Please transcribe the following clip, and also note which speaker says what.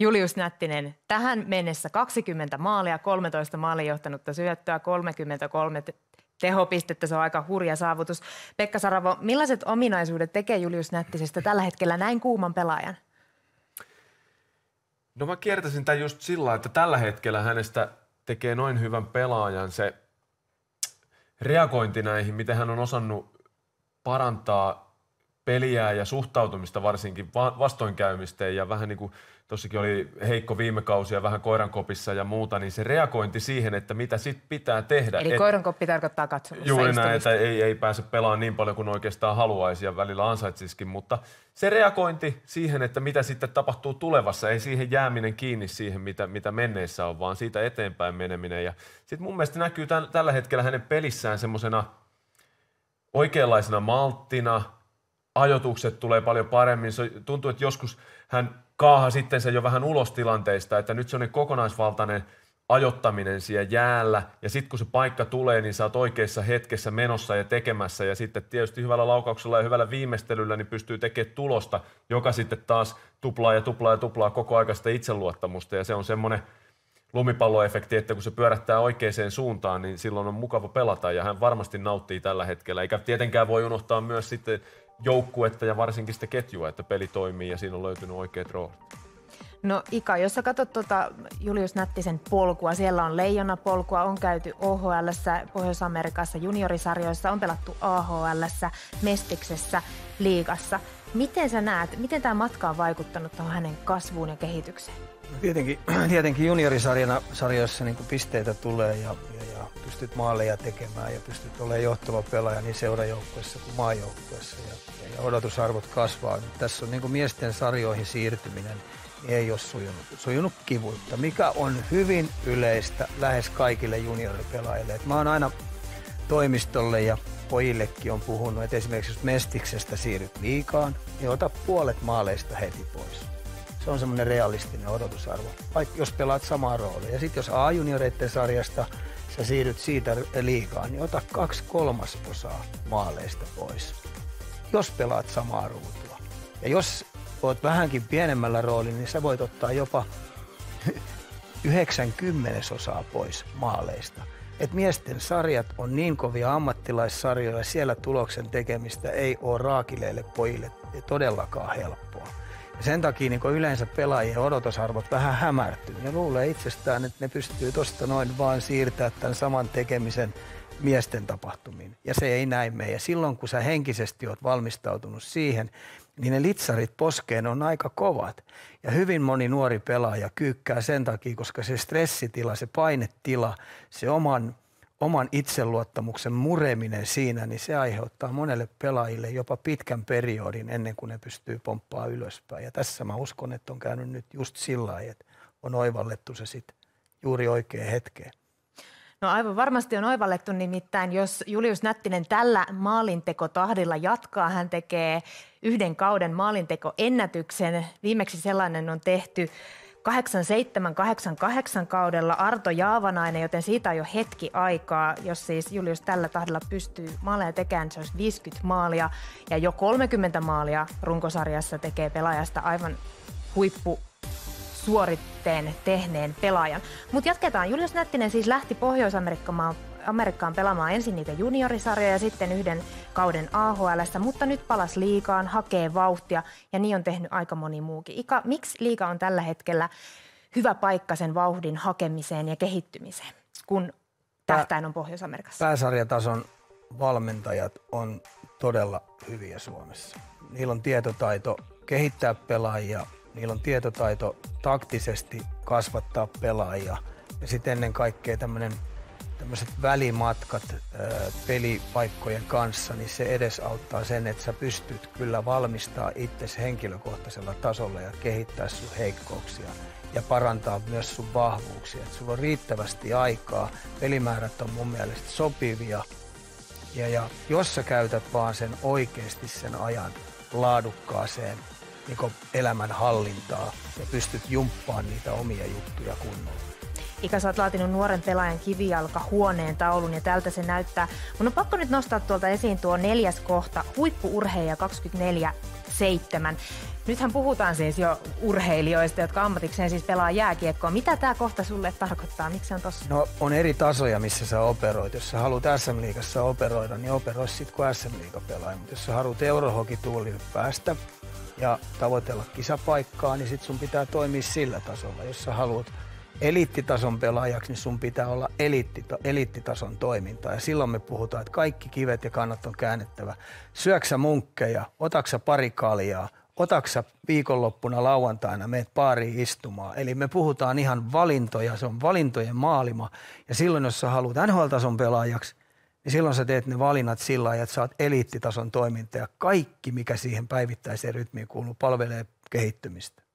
Speaker 1: Julius Nättinen, tähän mennessä 20 maalia, 13 maalin johtanutta syöttöä, 33 tehopistettä, se on aika hurja saavutus. Pekka Saravo, millaiset ominaisuudet tekee Julius Nättisestä tällä hetkellä näin kuuman pelaajan?
Speaker 2: No mä kiertäisin tämän just sillä, että tällä hetkellä hänestä tekee noin hyvän pelaajan se reagointi näihin, miten hän on osannut parantaa peliä ja suhtautumista varsinkin vastoinkäymistä ja vähän niin kuin tossakin oli heikko viime kausi ja vähän koirankopissa ja muuta, niin se reagointi siihen, että mitä sit pitää tehdä.
Speaker 1: Eli
Speaker 2: et,
Speaker 1: koirankoppi tarkoittaa katsomusta.
Speaker 2: Juuri näin, että ei, ei pääse pelaamaan niin paljon kuin oikeastaan haluaisi ja välillä ansaitsisikin, mutta se reagointi siihen, että mitä sitten tapahtuu tulevassa, ei siihen jääminen kiinni siihen, mitä, mitä menneessä on, vaan siitä eteenpäin meneminen. Ja sitten mun mielestä näkyy tämän, tällä hetkellä hänen pelissään semmoisena oikeanlaisena malttina, ajotukset tulee paljon paremmin. Se tuntuu, että joskus hän kaaha sitten se jo vähän ulos tilanteista, että nyt se on kokonaisvaltainen ajottaminen siellä jäällä ja sitten kun se paikka tulee, niin sä oot oikeassa hetkessä menossa ja tekemässä ja sitten tietysti hyvällä laukauksella ja hyvällä viimeistelyllä niin pystyy tekemään tulosta, joka sitten taas tuplaa ja tuplaa ja tuplaa koko aika sitä itseluottamusta ja se on semmoinen lumipalloefekti, että kun se pyörättää oikeaan suuntaan, niin silloin on mukava pelata ja hän varmasti nauttii tällä hetkellä. Eikä tietenkään voi unohtaa myös sitten joukkuetta ja varsinkin sitä ketjua, että peli toimii ja siinä on löytynyt oikeat roolit.
Speaker 1: No Ika, jos sä katsot tuota Julius Nättisen polkua, siellä on leijona polkua, on käyty OHL, Pohjois-Amerikassa juniorisarjoissa, on pelattu AHL, Mestiksessä, liigassa. Miten sä näet, miten tämä matka on vaikuttanut tuohon hänen kasvuun ja kehitykseen?
Speaker 3: No tietenkin, tietenkin juniorisarjoissa niin pisteitä tulee ja pystyt maaleja tekemään ja pystyt olemaan johtava pelaaja niin seurajoukkueessa kuin maajoukkueessa ja, ja, odotusarvot kasvaa. Tässä on niin miesten sarjoihin siirtyminen ei ole sujunut, sujunut kivuutta, mikä on hyvin yleistä lähes kaikille junioripelaajille. Et mä oon aina toimistolle ja pojillekin on puhunut, että esimerkiksi jos Mestiksestä siirryt liikaan, niin ota puolet maaleista heti pois. Se on semmoinen realistinen odotusarvo, vaikka jos pelaat samaa roolia. Ja sitten jos A-junioreiden sarjasta sä siirryt siitä liikaa, niin ota kaksi kolmasosaa maaleista pois, jos pelaat samaa ruutua. Ja jos oot vähänkin pienemmällä roolilla, niin sä voit ottaa jopa 90 osaa pois maaleista. Et miesten sarjat on niin kovia ammattilaissarjoja, siellä tuloksen tekemistä ei ole raakileille pojille todellakaan helppoa. Sen takia niin yleensä pelaajien odotusarvot vähän hämärtyy. Ja luulee itsestään, että ne pystyy tuosta noin vaan siirtää tämän saman tekemisen miesten tapahtumiin. Ja se ei näin mene. Ja silloin kun sä henkisesti oot valmistautunut siihen, niin ne litsarit poskeen on aika kovat. Ja hyvin moni nuori pelaaja kyykkää sen takia, koska se stressitila, se painetila, se oman, oman itseluottamuksen mureminen siinä, niin se aiheuttaa monelle pelaajille jopa pitkän periodin ennen kuin ne pystyy pomppaa ylöspäin. Ja tässä mä uskon, että on käynyt nyt just sillä lailla, että on oivallettu se sitten juuri oikein hetkeen.
Speaker 1: No aivan varmasti on oivallettu nimittäin, jos Julius Nättinen tällä maalintekotahdilla jatkaa, hän tekee yhden kauden maalintekoennätyksen. Viimeksi sellainen on tehty 87-88 kaudella Arto Jaavanainen, joten siitä on jo hetki aikaa. Jos siis Julius tällä tahdilla pystyy maaleja tekemään, se olisi 50 maalia ja jo 30 maalia runkosarjassa tekee pelaajasta aivan huippu suoritteen tehneen pelaajan. Mutta jatketaan. Julius Nättinen siis lähti Pohjois-Amerikkaan Amerikkaan pelaamaan ensin niitä juniorisarjoja ja sitten yhden kauden AHL, mutta nyt palas liikaan, hakee vauhtia ja niin on tehnyt aika moni muukin. Ika, miksi liika on tällä hetkellä hyvä paikka sen vauhdin hakemiseen ja kehittymiseen, kun tähtäin on Pohjois-Amerikassa?
Speaker 3: Pääsarjatason valmentajat on todella hyviä Suomessa. Niillä on tietotaito kehittää pelaajia, Niillä on tietotaito taktisesti kasvattaa pelaajia ja sitten ennen kaikkea tämmöinen tämmöiset välimatkat ää, pelipaikkojen kanssa, niin se edesauttaa sen, että sä pystyt kyllä valmistaa itsesi henkilökohtaisella tasolla ja kehittää sun heikkouksia ja parantaa myös sun vahvuuksia. Et sulla on riittävästi aikaa, pelimäärät on mun mielestä sopivia ja, ja jos sä käytät vaan sen oikeasti sen ajan laadukkaaseen niin elämän hallintaa ja pystyt jumppaan niitä omia juttuja kunnolla.
Speaker 1: Ika, sä oot laatinut nuoren pelaajan kivijalka huoneen taulun ja tältä se näyttää. Mun on pakko nyt nostaa tuolta esiin tuo neljäs kohta, huippuurheilija 24 7. Nythän puhutaan siis jo urheilijoista, jotka ammatikseen siis pelaa jääkiekkoa. Mitä tämä kohta sulle tarkoittaa? Miksi se on tossa?
Speaker 3: No on eri tasoja, missä sä operoit. Jos sä haluat SM-liigassa operoida, niin operoi sit kuin SM-liiga pelaaja. Mutta jos sä haluat eurohokituulille päästä ja tavoitella kisapaikkaa, niin sit sun pitää toimia sillä tasolla. Jos sä haluat eliittitason pelaajaksi, niin sun pitää olla eliittita, eliittitason toimintaa. Ja silloin me puhutaan, että kaikki kivet ja kannat on käännettävä. Syöksä munkkeja, otaksa pari kaljaa, otaksa viikonloppuna lauantaina, meet baariin istumaan. Eli me puhutaan ihan valintoja, se on valintojen maalima. Ja silloin, jos sä haluat NHL-tason pelaajaksi, niin silloin sä teet ne valinnat sillä lailla, että sä oot eliittitason toiminta ja kaikki, mikä siihen päivittäiseen rytmiin kuuluu, palvelee kehittymistä.